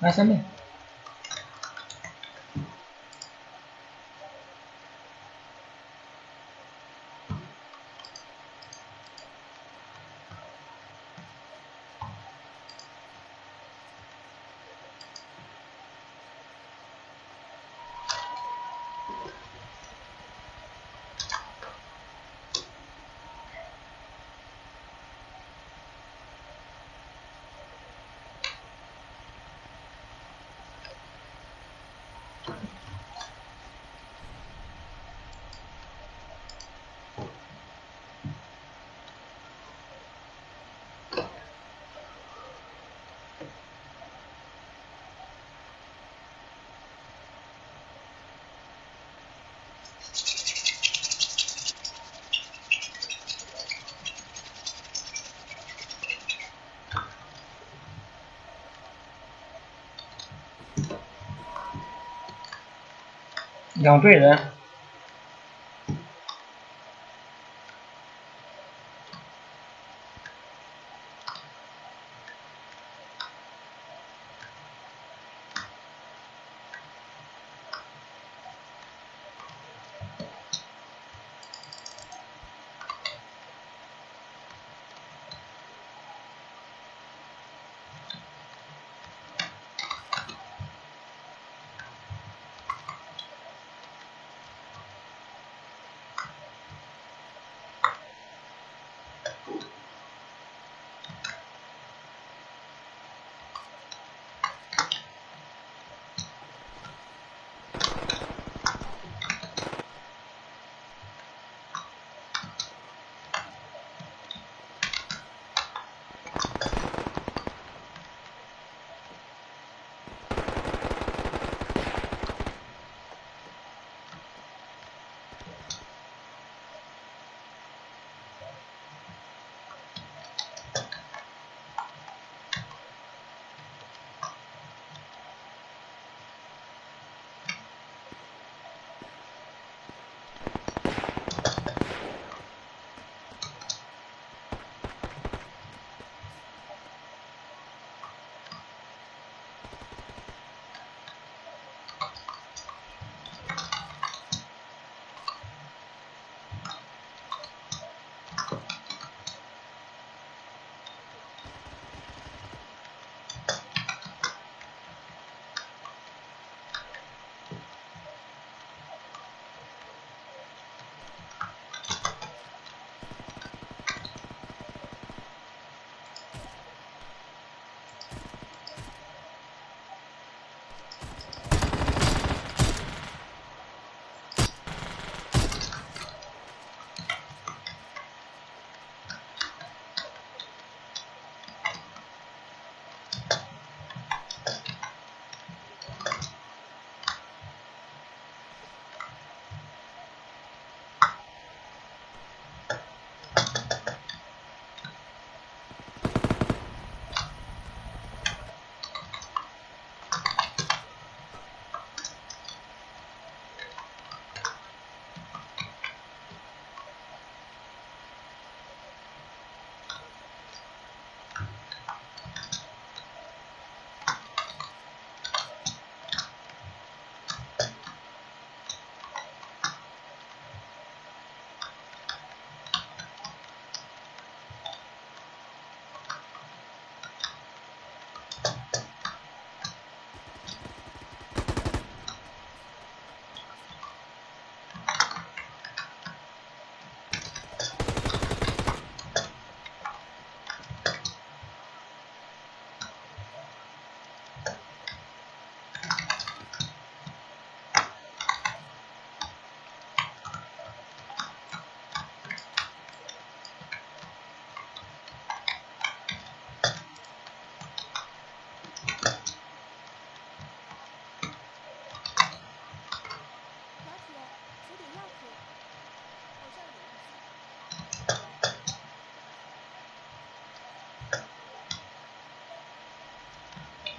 来下面。两队人。Apple.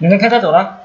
你们开车走了。